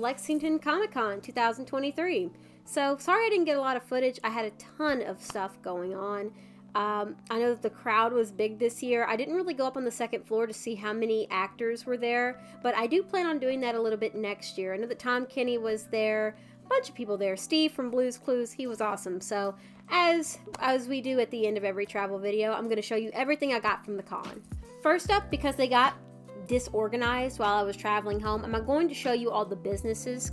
Lexington Comic Con 2023. So sorry I didn't get a lot of footage. I had a ton of stuff going on. Um, I know that the crowd was big this year. I didn't really go up on the second floor to see how many actors were there, but I do plan on doing that a little bit next year. I know that Tom Kenny was there, a bunch of people there. Steve from Blues Clues, he was awesome. So as as we do at the end of every travel video, I'm going to show you everything I got from the con. First up, because they got disorganized while I was traveling home, Am I'm going to show you all the businesses,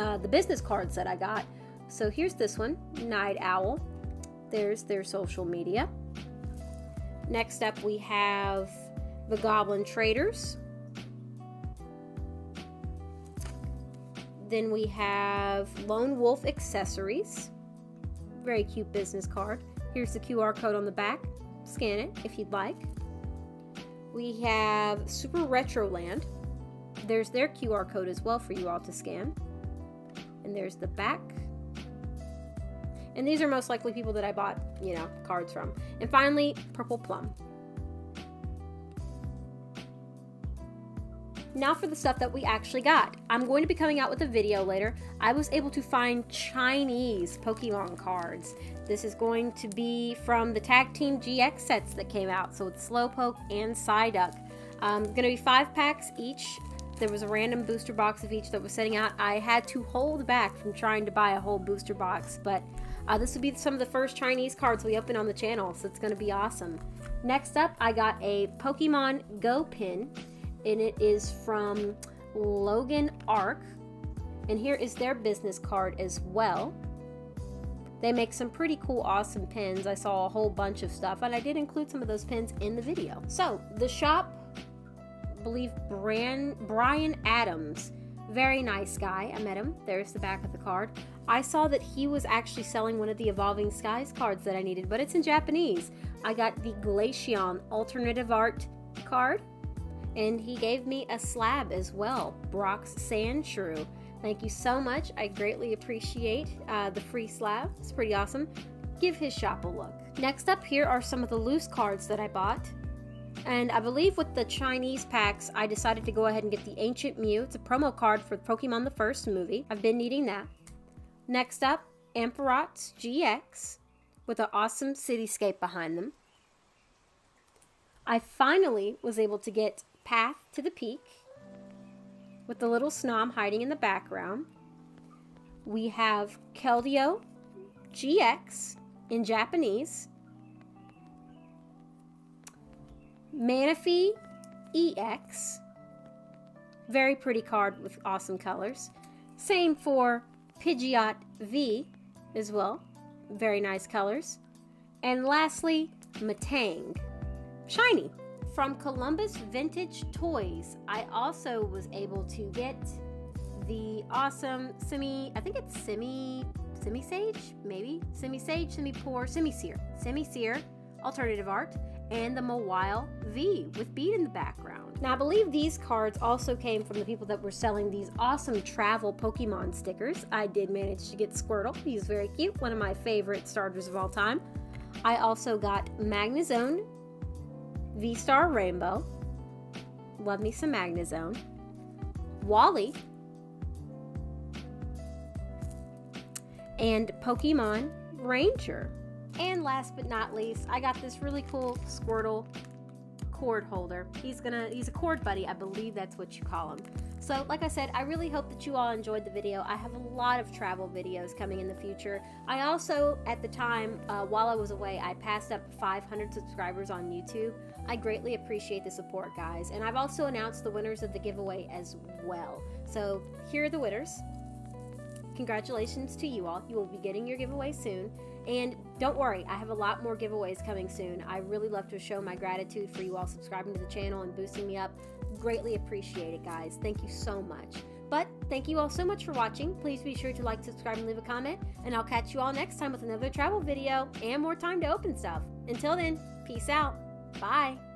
uh, the business cards that I got. So here's this one, Night Owl. There's their social media. Next up, we have the Goblin Traders. Then we have Lone Wolf Accessories. Very cute business card. Here's the QR code on the back. Scan it if you'd like. We have Super Retro Land. There's their QR code as well for you all to scan. And there's the back and these are most likely people that I bought, you know, cards from. And finally, Purple Plum. Now for the stuff that we actually got. I'm going to be coming out with a video later. I was able to find Chinese Pokemon cards. This is going to be from the Tag Team GX sets that came out. So it's Slowpoke and Psyduck. Um, going to be five packs each. There was a random booster box of each that was setting out. I had to hold back from trying to buy a whole booster box, but uh, this will be some of the first Chinese cards we open on the channel, so it's going to be awesome. Next up, I got a Pokemon Go pin, and it is from Logan Arc. And here is their business card as well. They make some pretty cool, awesome pins. I saw a whole bunch of stuff, and I did include some of those pins in the video. So, the shop, I believe Brian, Brian Adams very nice guy. I met him. There's the back of the card. I saw that he was actually selling one of the Evolving Skies cards that I needed, but it's in Japanese. I got the Glaceon Alternative Art card, and he gave me a slab as well, Brock's Sandshrew. Thank you so much. I greatly appreciate uh, the free slab. It's pretty awesome. Give his shop a look. Next up, here are some of the loose cards that I bought. And I believe with the Chinese packs, I decided to go ahead and get the Ancient Mew. It's a promo card for Pokemon the First movie. I've been needing that. Next up, Ampharos GX with an awesome cityscape behind them. I finally was able to get Path to the Peak with the little Snom hiding in the background. We have Keldeo GX in Japanese Manaphy EX. Very pretty card with awesome colors. Same for Pidgeot V as well. Very nice colors. And lastly, Matang. Shiny. From Columbus Vintage Toys, I also was able to get the awesome Semi, I think it's Semi, semi sage, Maybe? Simisage, Simipour, Simisear. Simisear alternative art and the Mawile V with bead in the background. Now, I believe these cards also came from the people that were selling these awesome travel Pokemon stickers. I did manage to get Squirtle. He's very cute, one of my favorite starters of all time. I also got Magnezone, V-Star Rainbow, love me some Magnezone, Wally, and Pokemon Ranger. And last but not least, I got this really cool Squirtle cord holder. He's gonna he's a cord buddy, I believe that's what you call him. So, like I said, I really hope that you all enjoyed the video. I have a lot of travel videos coming in the future. I also, at the time, uh, while I was away, I passed up 500 subscribers on YouTube. I greatly appreciate the support, guys. And I've also announced the winners of the giveaway as well. So, here are the winners. Congratulations to you all. You will be getting your giveaway soon. And don't worry, I have a lot more giveaways coming soon. I really love to show my gratitude for you all subscribing to the channel and boosting me up. Greatly appreciate it, guys. Thank you so much. But thank you all so much for watching. Please be sure to like, subscribe, and leave a comment. And I'll catch you all next time with another travel video and more time to open stuff. Until then, peace out. Bye.